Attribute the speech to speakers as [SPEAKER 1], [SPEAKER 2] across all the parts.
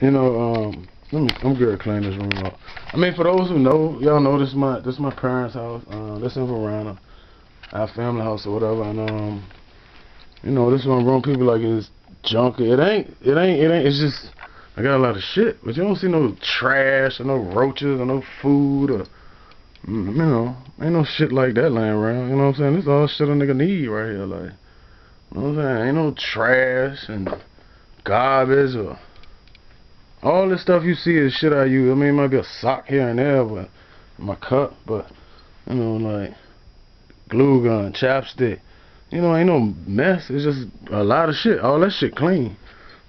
[SPEAKER 1] You know, um, let me, I'm gonna clean this room up. I mean, for those who know, y'all know this is my this is my parents' house. Uh, this in Verona, our family house or whatever. And um, you know, this one room people like is junk. It ain't. It ain't. It ain't. It's just I got a lot of shit, but you don't see no trash or no roaches or no food or mm, you know, ain't no shit like that laying around. You know what I'm saying? This all shit a nigga need right here, like. You know what I'm saying? Ain't no trash and garbage or all this stuff you see is shit I use. I mean, it might be a sock here and there, but my cup, but you know, like glue gun, chapstick. You know, ain't no mess. It's just a lot of shit. All that shit clean.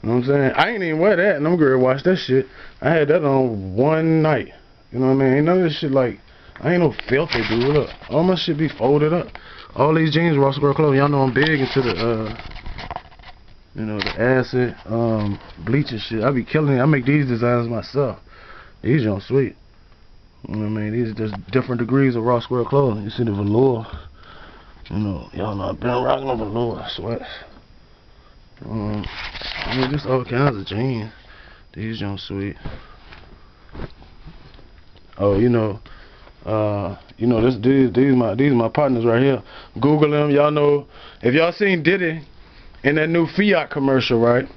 [SPEAKER 1] You know what I'm saying? I ain't even wear that, and I'm gonna watch that shit. I had that on one night. You know what I mean? Ain't none of this shit like, I ain't no filthy dude. Look, all my shit be folded up. All these jeans, Raw Square clothes. Y'all know I'm big into the, uh, you know, the acid, um, bleach and shit. I be killing it. I make these designs myself. These don't sweet. You know what I mean? These are just different degrees of raw Square clothing. You see the velour. You know, y'all know I've been rocking the velour sweats. Um, I mean, just all kinds of jeans. These don't sweet. Oh, you know, uh, you know, this these these my these my partners right here. Google them. Y'all know if y'all seen Diddy in that new Fiat commercial, right?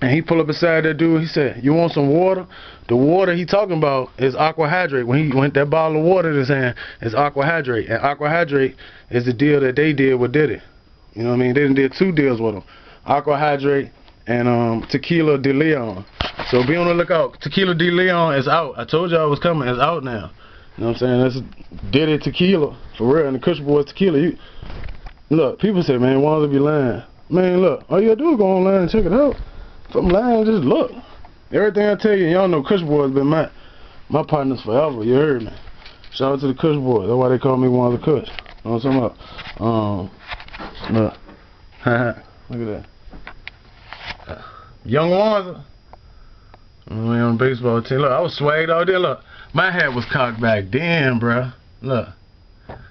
[SPEAKER 1] And he pull up beside that dude. He said, "You want some water?" The water he talking about is AQUAhydrate. When he went that bottle of water in his hand, is AQUAhydrate, and AQUAhydrate is the deal that they did with Diddy. You know what I mean? They did two deals with him, AQUAhydrate and um, tequila DeLeón. So be on the lookout. Tequila DeLeón is out. I told y'all it was coming. It's out now. You know what I'm saying? That's Diddy tequila for real. And the Kush Boys tequila. You look. People say, man, why to be lying? Man, look. All you gotta do is go online and check it out. If I'm lying, just look. Everything I tell you, y'all know Kush has been my my partners forever. You heard me. Shout out to the Kush Boys. That's why they call me one of the Kush. You know what I'm talking about? Um, look. look at that. Young Wanza. I mean, on the baseball team. Look, I was swagged all day. Look, my hat was cocked back then, bruh. Look.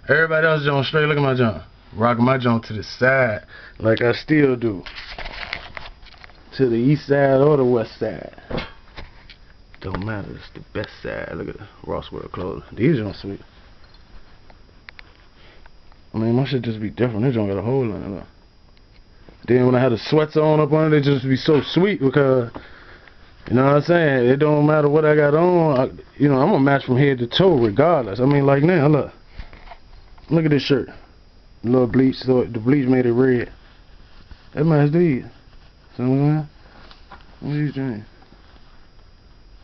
[SPEAKER 1] Everybody else jump straight. Look at my jump. Rocking my jump to the side like I still do to the east side or the west side. Don't matter, it's the best side. Look at the Ross World clothes. These don't sweet. I mean, my shit just be different. This don't got a hole in it. Then when I had the sweats on up on it, it just be so sweet because, you know what I'm saying? It don't matter what I got on. I, you know, I'm going to match from head to toe regardless. I mean, like now, look. Look at this shirt. Little bleach, so the bleach made it red. That match these. Somewhere? What are you doing?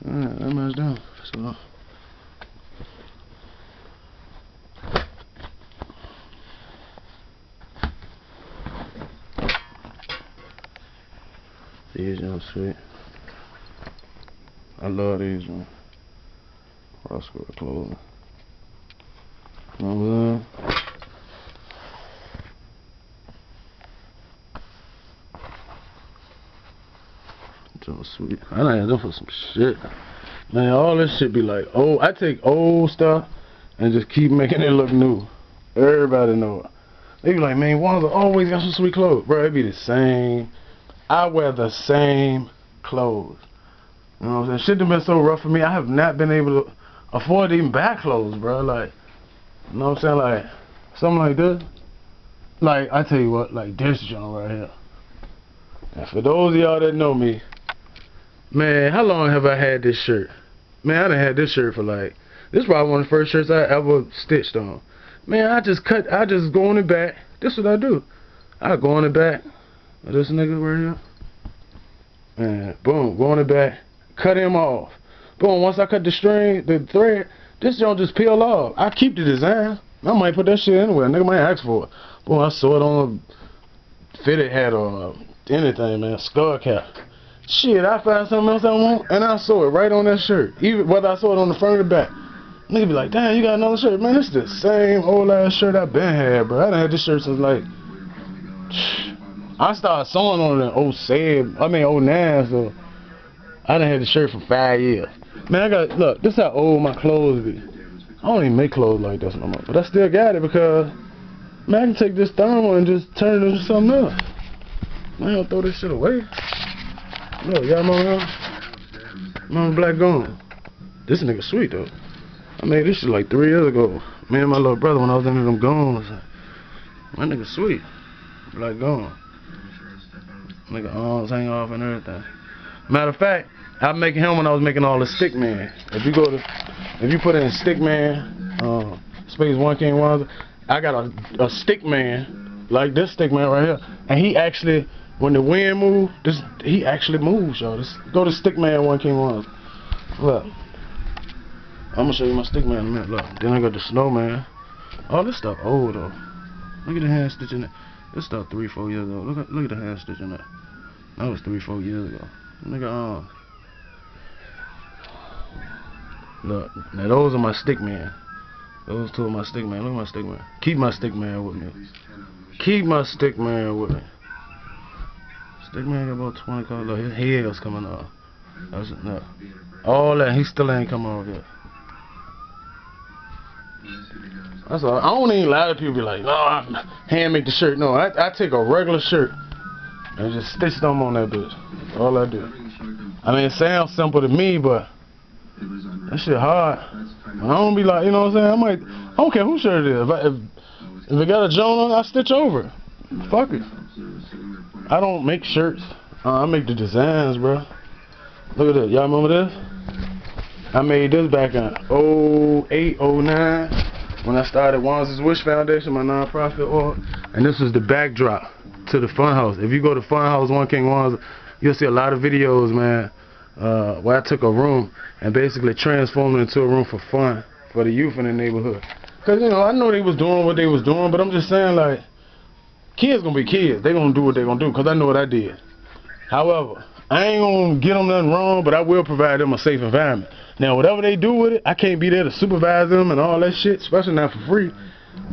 [SPEAKER 1] Alright, that man's done. So These are sweet. I love these ones. Roscoe clothing. Remember that? So sweet. I done had them for some shit. Man, all this shit be like, oh, I take old stuff and just keep making it look new. Everybody know it. They be like, man, Wanza always got some sweet clothes. Bro, it be the same. I wear the same clothes. You know what I'm saying? Shit done been so rough for me. I have not been able to afford even buy clothes, bro. Like, you know what I'm saying? Like, something like this. Like, I tell you what, like this joint right here. And for those of y'all that know me, Man, how long have I had this shirt? Man, I done had this shirt for like, this is probably one of the first shirts I ever stitched on. Man, I just cut, I just go on the back. This is what I do. I go on the back this nigga right here. And boom, go on the back, cut him off. Boom, once I cut the string, the thread, this don't just peel off. I keep the design. I might put that shit anywhere. Nigga might ask for it. Boom, I saw it on a fitted hat or anything, man. Skull cap. Shit, I found something else I want, and I saw it right on that shirt. Even whether I saw it on the front or the back. Nigga be like, damn, you got another shirt. Man, it's the same old ass shirt I been had, bro. I done had this shirt since like I started sewing on it in 07, I mean 09, so I done had the shirt for five years. Man, I got, look, this how old my clothes be. I don't even make clothes like this no more, but I still got it because, man, I can take this thermal and just turn it into something else. Man, I don't throw this shit away. No, y'all know him? Remember Black Goon? This nigga sweet though. I made this shit like three years ago. Me and my little brother when I was into them goons. My nigga sweet. Black Goon. Nigga arms hang off and everything. Matter of fact, I make him when I was making all the Stickman. If you go to, if you put in Stickman, uh, space one king one, I got a a Stickman like this Stickman right here, and he actually, when the wind move, this he actually moves, y'all. This go to Stickman one king one. Look, I'm gonna show you my Stickman in a minute. Look, then I got the Snowman. All this stuff old though. Look at the hand stitch in it. This stuff three, four years ago. Look at look at the hand stitch in it. That was three, four years ago. Nigga, uh, Look, now those are my stick man. Those two are my stick man. Look at my stick man. Keep my stick man with me. Keep my stick man with me. Stick man got about 20 colors. Look, his head's coming off. That's no. All that, he still ain't come off yet. That's all. I don't even lie to people be like, no, I hand make the shirt. No, I, I take a regular shirt and just stitch them on that bitch. All I do. I mean, it sounds simple to me, but that shit hard. I don't be like, you know what I'm saying? I might, I don't care who shirt it is. If, I, if, if it got a Joan on, I stitch over it. Fuck it. I don't make shirts. Uh, I make the designs, bro. Look at this. Y'all remember this? I made this back in 08, 09 when I started Wanz's Wish Foundation, my nonprofit org. And this was the backdrop to the Funhouse. If you go to Funhouse One King Wanz, you'll see a lot of videos, man, uh, where I took a room and basically transformed it into a room for fun for the youth in the neighborhood. Cause you know I know they was doing what they was doing, but I'm just saying like, kids gonna be kids. They gonna do what they gonna do. Cause I know what I did. However, I ain't gonna get them nothing wrong, but I will provide them a safe environment. Now, whatever they do with it, I can't be there to supervise them and all that shit, especially not for free.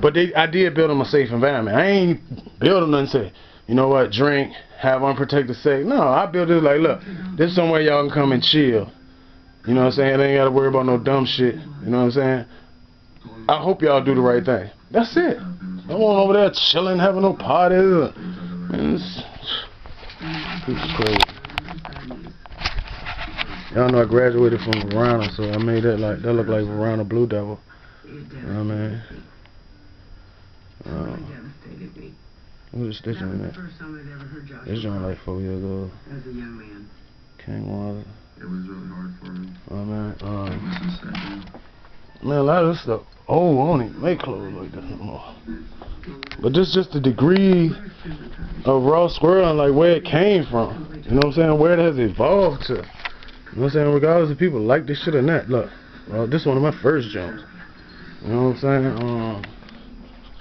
[SPEAKER 1] But they, I did build them a safe environment. I ain't build them nothing say, you know what, drink, have unprotected sex. No, I built this like, look, this is somewhere y'all can come and chill. You know what I'm saying? They ain't got to worry about no dumb shit. You know what I'm saying? I hope y'all do the right thing. That's it. I want over there chilling, having no parties. Man, this, this is crazy. Y'all know I graduated from Verona, so I made that like that look like Verona Blue Devil. You know what I mean? Um, what is stitching in that? This joint like four years ago.
[SPEAKER 2] As a young man.
[SPEAKER 1] King Water.
[SPEAKER 3] It was really hard for me.
[SPEAKER 1] Oh man,
[SPEAKER 3] It
[SPEAKER 1] um,
[SPEAKER 3] was a second.
[SPEAKER 1] Man, a lot of this stuff. Oh, I don't even make clothes like that no more. But this just the degree of raw square and like where it came from. You know what I'm saying? Where it has evolved to. You know what I'm saying? Regardless if people like this shit or not. Look, well, this one of my first jumps. You know what I'm saying?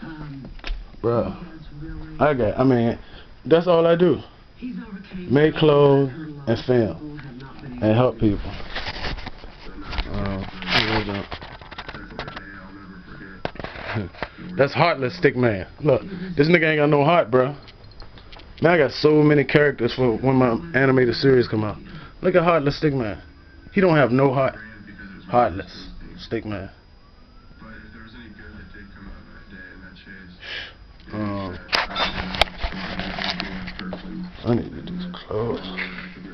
[SPEAKER 1] Um, bro, I got. I mean, that's all I do. Make clothes and film and help people. Um,
[SPEAKER 3] That's
[SPEAKER 1] heartless stick man. Look, this nigga ain't got no heart, bro. Man, I got so many characters for when my animated series come out. Look at heartless stick man. He don't have no heart. Heartless stick man. Um,
[SPEAKER 3] I
[SPEAKER 1] need to do clothes.
[SPEAKER 3] I could be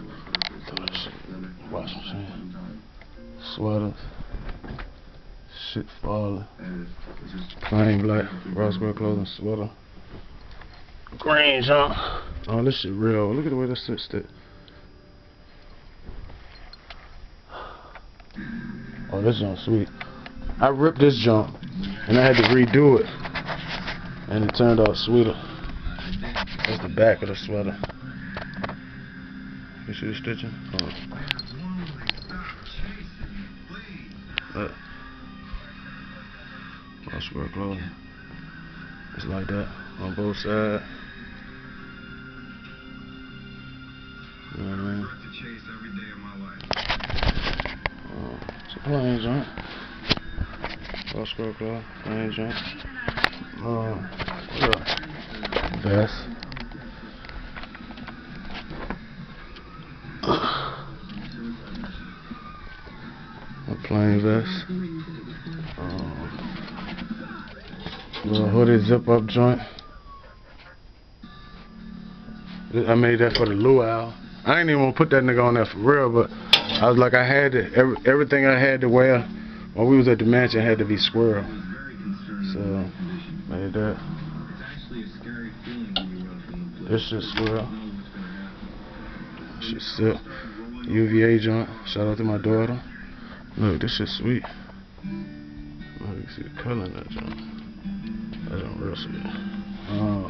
[SPEAKER 1] Shit falling.
[SPEAKER 3] And it's just
[SPEAKER 1] Plain black raw square clothing sweater. Green jump. Oh, this shit real. Look at the way this shit stick. Oh, this jump sweet. I ripped this jump and I had to redo it. And it turned out sweeter. That's the back of the sweater. You see the stitching? Oh. Square clothing. It's like that on both sides. You know what I mean?
[SPEAKER 3] worth the chase every day of my life.
[SPEAKER 1] Uh, it's a plain joint. Raw square plain joint. Uh, what? Vest. A plain vest. Um, little hooded zip up joint. I made that for the luau. I ain't even gonna put that nigga on there for real, but I was like, I had to, every, everything I had to wear when we was at the mansion had to be squirrel. So, made that. This shit squirrel. Shit sick. UVA joint. Shout out to my daughter. Look, this shit sweet. Look, you see the color in that joint. That joint real sweet. Oh.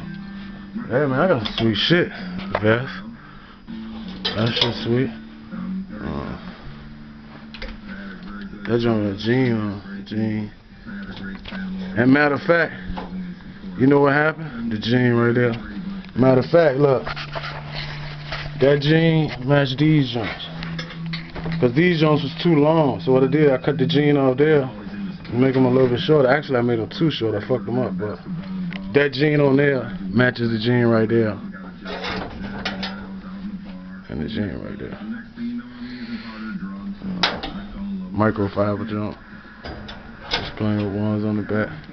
[SPEAKER 1] Hey man, I got some sweet shit. Vest. That shit sweet. Uh, that joint a jean on. Jean. And matter of fact, you know what happened? The jean right there. Matter of fact, look. That jean matched these joints. Cause these joints was too long. So what I did, I cut the jean off there. Make them a little bit shorter. Actually, I made them too short. I fucked them up, but that jean on there matches the jean right there. And the jean right there. Uh, microfiber jump. Just playing with ones on the back.